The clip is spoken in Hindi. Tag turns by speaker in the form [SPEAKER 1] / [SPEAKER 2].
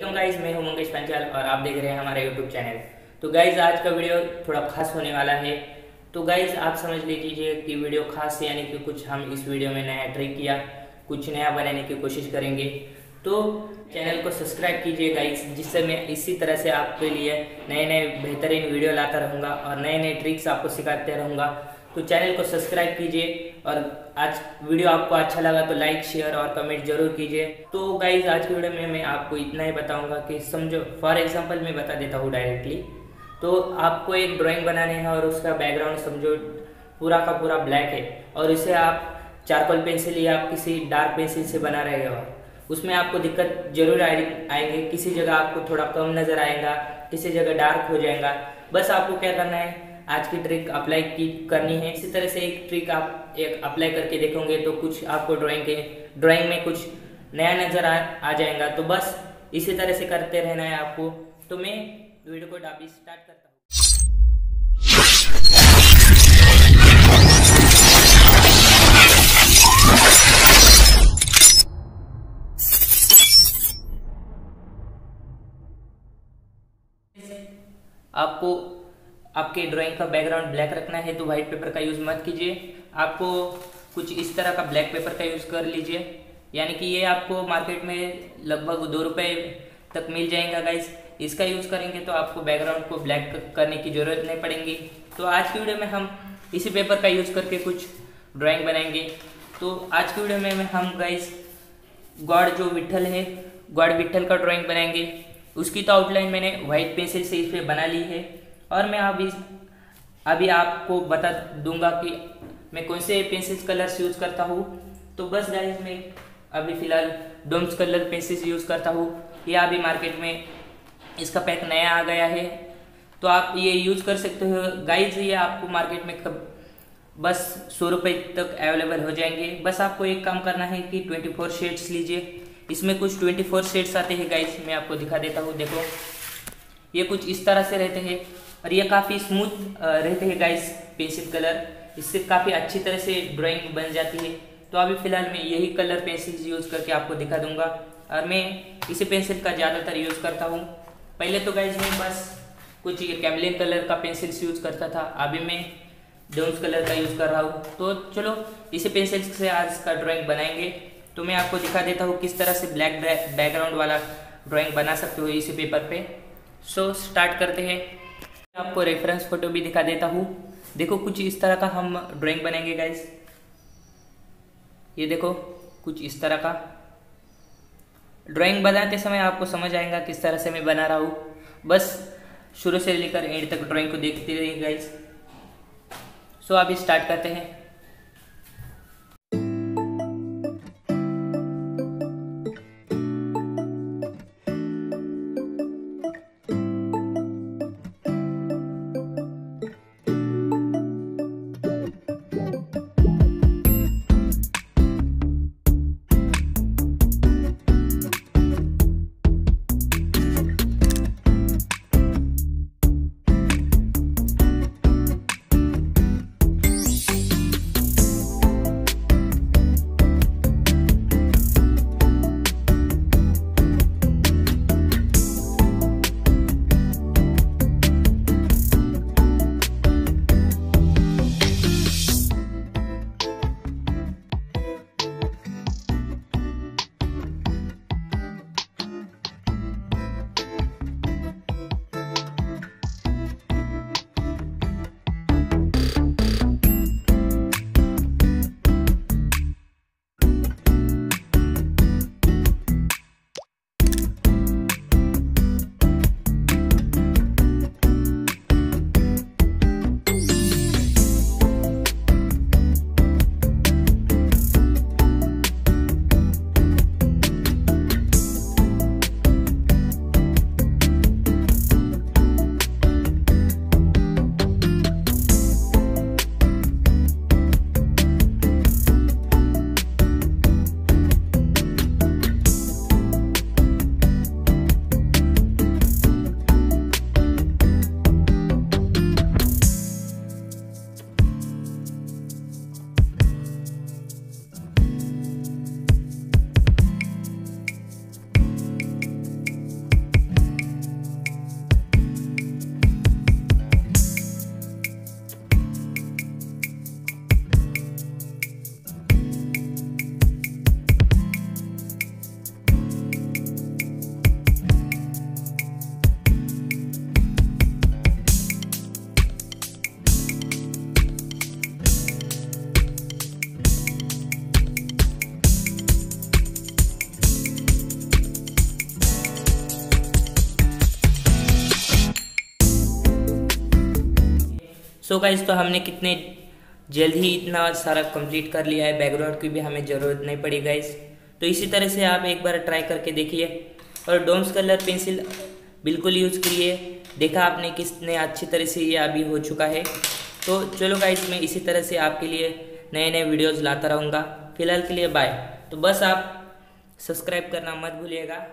[SPEAKER 1] गाइज़ मैं हूँ मंगेश पंचाल और आप देख रहे हैं हमारा यूट्यूब चैनल तो गाइज़ आज का वीडियो थोड़ा खास होने वाला है। तो गाइज़ आप समझ लीजिए कि वीडियो खास यानी कि कुछ हम इस वीडियो में नया ट्रिक किया, कुछ नया बनाने की कोशिश करेंगे। तो चैनल को सब्सक्राइब कीजिए गाइज़ जिससे मैं इसी तरह से आपके लिए नए नए बेहतरीन वीडियो लाता रहूँगा और नए नए ट्रिक्स आपको सिखाते रहूँगा। तो चैनल को सब्सक्राइब कीजिए और आज वीडियो आपको अच्छा लगा तो लाइक, शेयर और कमेंट ज़रूर कीजिए। तो गाइज़ आज की वीडियो में मैं आपको इतना ही बताऊँगा कि समझो फॉर एग्जांपल मैं बता देता हूँ डायरेक्टली तो आपको एक ड्राइंग बनाने है और उसका बैकग्राउंड समझो, पूरा का पूरा ब्लैक है और इसे आप चारकोल पेंसिल या आप किसी डार्क पेंसिल से बना रहे हो। उसमें आपको दिक्कत ज़रूर आएँगे। किसी जगह आपको थोड़ा कम नज़र आएगा, किसी जगह डार्क हो जाएगा। बस आपको क्या करना है आज की ट्रिक अप्लाई की करनी है। इसी तरह से एक ट्रिक आप एक अप्लाई करके देखोगे तो कुछ आपको ड्राइंग के ड्राइंग में कुछ नया नज़र आ, आ जाएगा। तो बस इसी तरह से करते रहना है आपको। तो मैं वीडियो को अभी स्टार्ट करता हूँ। आपको आपके ड्राइंग का बैकग्राउंड ब्लैक रखना है तो व्हाइट पेपर का यूज़ मत कीजिए। आपको कुछ इस तरह का ब्लैक पेपर का यूज़ कर लीजिए। यानी कि ये आपको मार्केट में लगभग दो रुपये तक मिल जाएगा गाइस इसका यूज़ करेंगे तो आपको बैकग्राउंड को ब्लैक करने की ज़रूरत नहीं पड़ेगी। तो आज की वीडियो में हम इसी पेपर का यूज़ करके कुछ ड्राइंग बनाएँगे। तो आज की वीडियो में हम गाइस गॉड जो विठल है, गॉड विठल का ड्राइंग बनाएँगे। उसकी तो आउटलाइन मैंने व्हाइट पेंसिल से इस पर बना ली है। और मैं अभी अभी आपको बता दूँगा कि मैं कौन से पेंसिल कलर्स यूज़ करता हूँ। तो बस गाइज़ मैं अभी फ़िलहाल डोम्स कलर पेंसिल्स यूज़ करता हूँ। ये अभी मार्केट में इसका पैक नया आ गया है। तो आप ये यूज़ कर सकते हो। गाइज़ ये आपको मार्केट में कब, बस सौ रुपये तक अवेलेबल हो जाएँगे। बस आपको एक काम करना है कि ट्वेंटी फोर शेड्स लीजिए। इसमें कुछ ट्वेंटी फोर शेड्स आते हैं गाइज़ मैं आपको दिखा देता हूँ। देखो, ये कुछ इस तरह से रहते हैं। और ये काफ़ी स्मूथ रहते हैं गाइस पेंसिल कलर इससे काफ़ी अच्छी तरह से ड्राइंग बन जाती है। तो अभी फ़िलहाल मैं यही कलर पेंसिल यूज़ करके आपको दिखा दूँगा। और मैं इसी पेंसिल का ज़्यादातर यूज़ करता हूँ। पहले तो गाइज़ मैं बस कुछ ये कैमलिन कलर का पेंसिल यूज़ करता था। अभी मैं डोम्स कलर का यूज़ कर रहा हूँ। तो चलो, इसी पेंसिल से आज का ड्राइंग बनाएँगे। तो मैं आपको दिखा देता हूँ किस तरह से ब्लैक बैकग्राउंड वाला ड्राइंग बना सकते हो इसी पेपर पे। सो स्टार्ट करते हैं। आपको रेफरेंस फ़ोटो भी दिखा देता हूँ। देखो, कुछ इस तरह का हम ड्राइंग बनाएँगे गाइज़ ये देखो, कुछ इस तरह का। ड्राइंग बनाते समय आपको समझ आएगा किस तरह से मैं बना रहा हूँ। बस, शुरू से लेकर एंड तक ड्राइंग को देखते रहिए गाइज़ सो अभी स्टार्ट करते हैं। सो गाइज़ तो हमने कितने जल्द ही इतना सारा कंप्लीट कर लिया है। बैकग्राउंड की भी हमें ज़रूरत नहीं पड़ी गाइज़ तो इसी तरह से आप एक बार ट्राई करके देखिए। और डोम्स कलर पेंसिल बिल्कुल यूज़ करिए। देखा आपने किसने अच्छी तरह से ये अभी हो चुका है। तो चलो गाइज़ मैं इसी तरह से आपके लिए नए नए वीडियोज़ लाता रहूँगा। फ़िलहाल के लिए बाय तो बस आप सब्सक्राइब करना मत भूलिएगा।